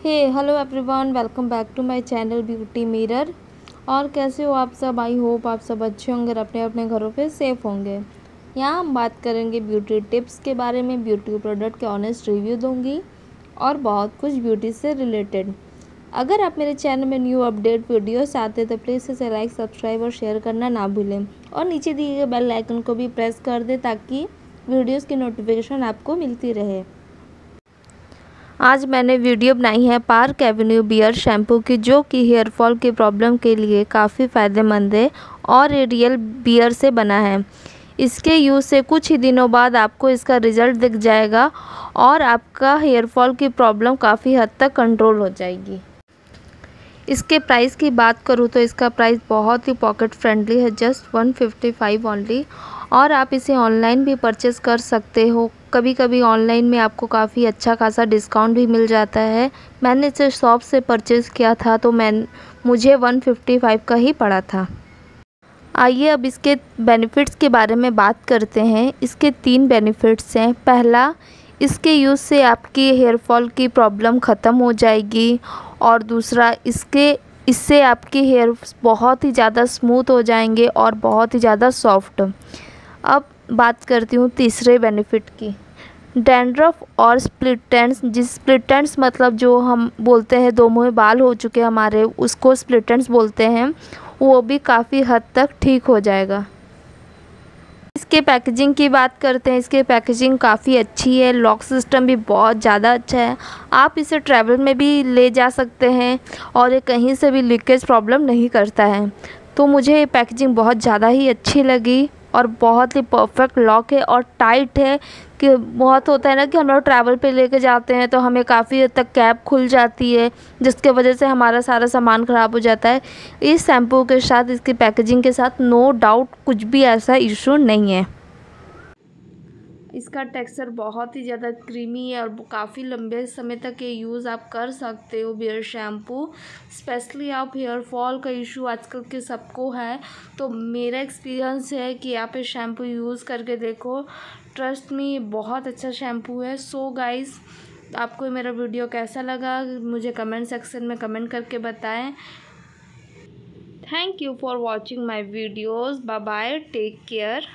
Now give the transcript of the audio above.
Okay hello everyone welcome back to my channel Beauty Mirror और कैसे हो आप सब? आई होप आप सब अच्छे होंगे अपने अपने घरों पे सेफ़ होंगे। यहाँ हम बात करेंगे ब्यूटी टिप्स के बारे में ब्यूटी प्रोडक्ट के ऑनेस्ट रिव्यू दूँगी और बहुत कुछ ब्यूटी से रिलेटेड अगर आप मेरे चैनल में न्यू अपडेट वीडियोस आते तो प्लीज़ इसे लाइक सब्सक्राइब और शेयर करना ना भूलें। और नीचे दिए गए बेल आइकन को भी प्रेस कर दें ताकि वीडियोज़ की नोटिफिकेशन आपको मिलती रहे। आज मैंने वीडियो बनाई है पार्क एवेन्यू बियर शैम्पू की, जो कि हेयर फॉल की प्रॉब्लम के लिए काफ़ी फ़ायदेमंद है और ये रियल बियर से बना है। इसके यूज़ से कुछ ही दिनों बाद आपको इसका रिज़ल्ट दिख जाएगा और आपका हेयर फॉल की प्रॉब्लम काफ़ी हद तक कंट्रोल हो जाएगी। इसके प्राइस की बात करूँ तो इसका प्राइस बहुत ही पॉकेट फ्रेंडली है, just one fifty five only और आप इसे ऑनलाइन भी परचेस कर सकते हो। कभी कभी ऑनलाइन में आपको काफ़ी अच्छा खासा डिस्काउंट भी मिल जाता है। मैंने इसे शॉप से परचेज़ किया था तो मैं, मुझे 155 का ही पड़ा था। आइए अब इसके बेनिफिट्स के बारे में बात करते हैं। इसके तीन बेनिफिट्स हैं। पहला, इसके यूज़ से आपकी हेयर फॉल की प्रॉब्लम ख़त्म हो जाएगी। और दूसरा, इसके, इससे आपके हेयर बहुत ही ज़्यादा स्मूथ हो जाएँगे और बहुत ही ज़्यादा सॉफ्ट। अब बात करती हूँ तीसरे बेनिफिट की। डैंड्रफ और स्प्लिटेंस जिस स्प्लिटेंस मतलब जो हम बोलते हैं दो मुँह बाल हो चुके हमारे, उसको स्प्लिटेंस बोलते हैं, वो भी काफ़ी हद तक ठीक हो जाएगा। इसके पैकेजिंग की बात करते हैं, इसके पैकेजिंग काफ़ी अच्छी है लॉक सिस्टम भी बहुत ज़्यादा अच्छा है। आप इसे ट्रैवल में भी ले जा सकते हैं और ये कहीं से भी लीकेज प्रॉब्लम नहीं करता है। तो मुझे ये पैकेजिंग बहुत ज़्यादा ही अच्छी लगी। और बहुत ही परफेक्ट लॉक है और टाइट है कि बहुत होता है ना कि हम लोग ट्रैवल पे लेके जाते हैं तो हमें काफ़ी हद तक कैप खुल जाती है, जिसके वजह से हमारा सारा सामान ख़राब हो जाता है। इस शैम्पू के साथ, इसकी पैकेजिंग के साथ नो डाउट कुछ भी ऐसा इशू नहीं है। इसका टेक्सचर बहुत ही ज़्यादा क्रीमी है और काफ़ी लंबे समय तक ये यूज़ आप कर सकते हो बियर शैम्पू। स्पेशली आप हेयर फॉल का इशू आजकल के सबको है। तो मेरा एक्सपीरियंस है कि आप ये शैम्पू यूज़ करके देखो। ट्रस्ट में बहुत अच्छा शैम्पू है। सो so गाइस आपको मेरा वीडियो कैसा लगा? मुझे कमेंट सेक्शन में कमेंट करके बताएँ। Thank you for watching my videos bye bye take care